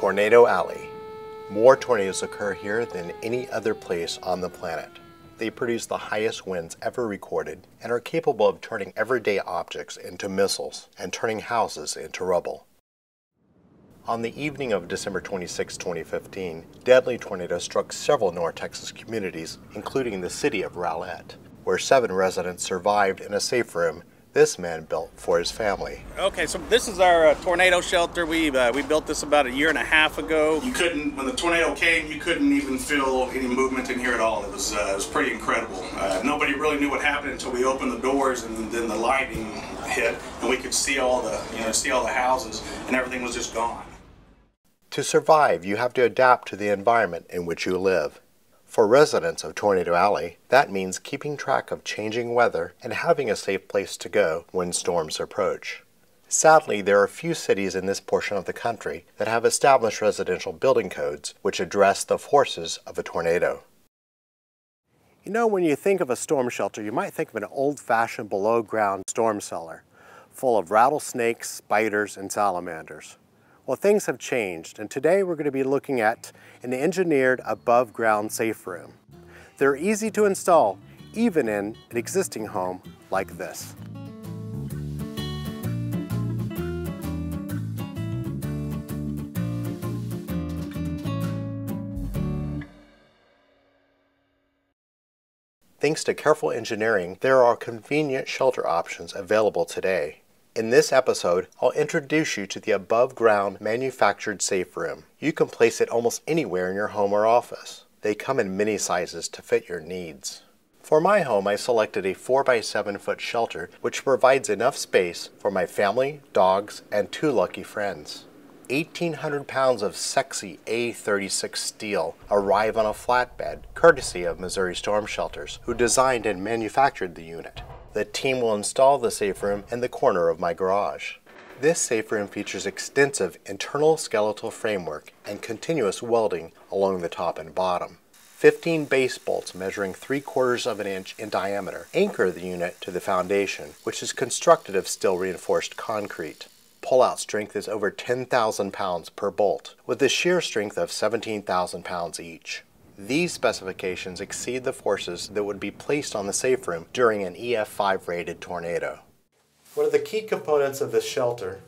Tornado Alley. More tornadoes occur here than any other place on the planet. They produce the highest winds ever recorded and are capable of turning everyday objects into missiles and turning houses into rubble. On the evening of December 26, 2015, deadly tornadoes struck several North Texas communities, including the city of Rowlett, where seven residents survived in a safe room this man built for his family. Okay, so this is our uh, tornado shelter. We uh, we built this about a year and a half ago. You couldn't, when the tornado came, you couldn't even feel any movement in here at all. It was uh, it was pretty incredible. Uh, nobody really knew what happened until we opened the doors and then the lightning hit, and we could see all the you know see all the houses, and everything was just gone. To survive, you have to adapt to the environment in which you live. For residents of Tornado Alley, that means keeping track of changing weather and having a safe place to go when storms approach. Sadly, there are few cities in this portion of the country that have established residential building codes which address the forces of a tornado. You know, when you think of a storm shelter, you might think of an old-fashioned below-ground storm cellar, full of rattlesnakes, spiders, and salamanders. Well, things have changed, and today we're going to be looking at an engineered above-ground safe room. They're easy to install, even in an existing home like this. Thanks to careful engineering, there are convenient shelter options available today. In this episode, I'll introduce you to the above ground manufactured safe room. You can place it almost anywhere in your home or office. They come in many sizes to fit your needs. For my home, I selected a 4x7 foot shelter which provides enough space for my family, dogs, and two lucky friends. 1,800 pounds of sexy A36 steel arrive on a flatbed, courtesy of Missouri Storm Shelters, who designed and manufactured the unit. The team will install the safe room in the corner of my garage. This safe room features extensive internal skeletal framework and continuous welding along the top and bottom. 15 base bolts measuring 3 quarters of an inch in diameter anchor the unit to the foundation, which is constructed of steel reinforced concrete. Pull-out strength is over 10,000 pounds per bolt, with a shear strength of 17,000 pounds each. These specifications exceed the forces that would be placed on the safe room during an EF5 rated tornado. One of the key components of this shelter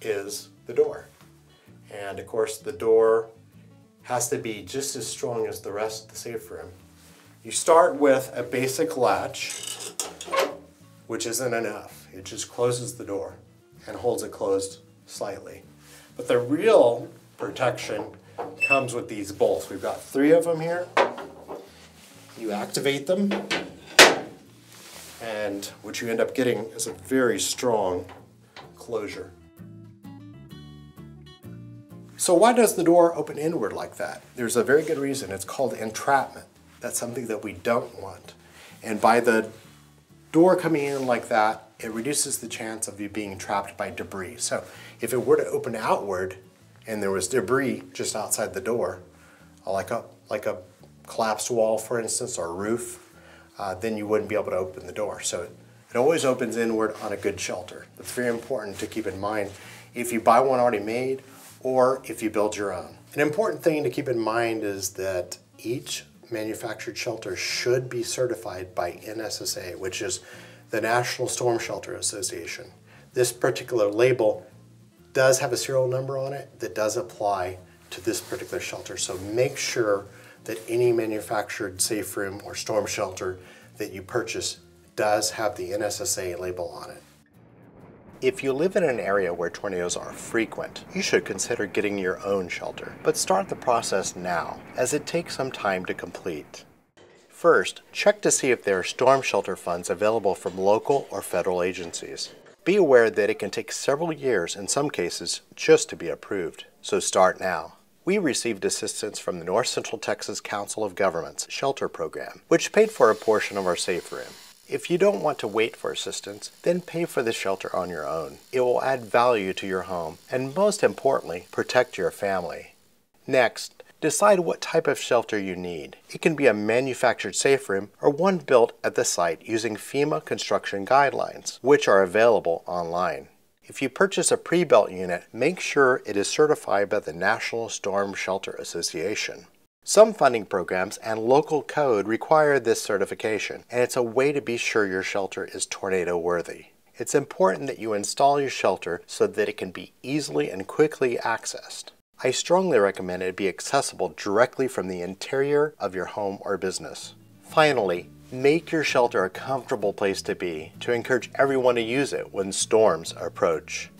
is the door. And of course the door has to be just as strong as the rest of the safe room. You start with a basic latch, which isn't enough. It just closes the door and holds it closed slightly. But the real protection comes with these bolts. We've got three of them here. You activate them, and what you end up getting is a very strong closure. So why does the door open inward like that? There's a very good reason. It's called entrapment. That's something that we don't want. And by the door coming in like that, it reduces the chance of you being trapped by debris. So if it were to open outward, and there was debris just outside the door, uh, like a, like a collapsed wall, for instance, or a roof, uh, then you wouldn't be able to open the door. So it, it always opens inward on a good shelter. That's very important to keep in mind if you buy one already made or if you build your own. An important thing to keep in mind is that each manufactured shelter should be certified by NSSA, which is the National Storm Shelter Association. This particular label does have a serial number on it that does apply to this particular shelter. So make sure that any manufactured safe room or storm shelter that you purchase does have the NSSA label on it. If you live in an area where tornadoes are frequent, you should consider getting your own shelter. But start the process now, as it takes some time to complete. First, check to see if there are storm shelter funds available from local or federal agencies. Be aware that it can take several years in some cases just to be approved, so start now. We received assistance from the North Central Texas Council of Governments shelter program, which paid for a portion of our safe room. If you don't want to wait for assistance, then pay for the shelter on your own. It will add value to your home and most importantly, protect your family. Next, Decide what type of shelter you need. It can be a manufactured safe room or one built at the site using FEMA construction guidelines, which are available online. If you purchase a pre-built unit, make sure it is certified by the National Storm Shelter Association. Some funding programs and local code require this certification, and it's a way to be sure your shelter is tornado worthy. It's important that you install your shelter so that it can be easily and quickly accessed. I strongly recommend it be accessible directly from the interior of your home or business. Finally, make your shelter a comfortable place to be to encourage everyone to use it when storms approach.